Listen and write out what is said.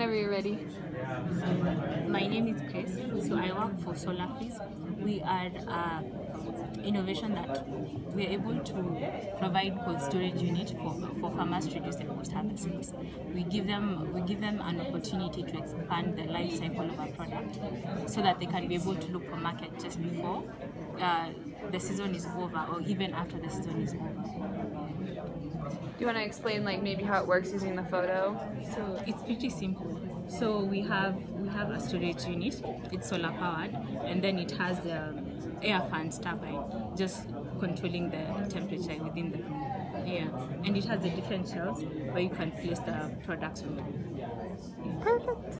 Whenever you're ready. My name is Chris. So I work for Solar Freeze. We are uh, innovation that we are able to provide cold storage unit for, for farmers to reduce their post harvest. We give them we give them an opportunity to expand the life cycle of our product so that they can be able to look for market just before uh, the season is over or even after the season is over. Do you want to explain like maybe how it works using the photo? So it's pretty simple. So we have we have a storage unit. It's solar powered, and then it has the air fans turbine, just controlling the temperature within the air. And it has the different shelves where you can place the products on. Perfect.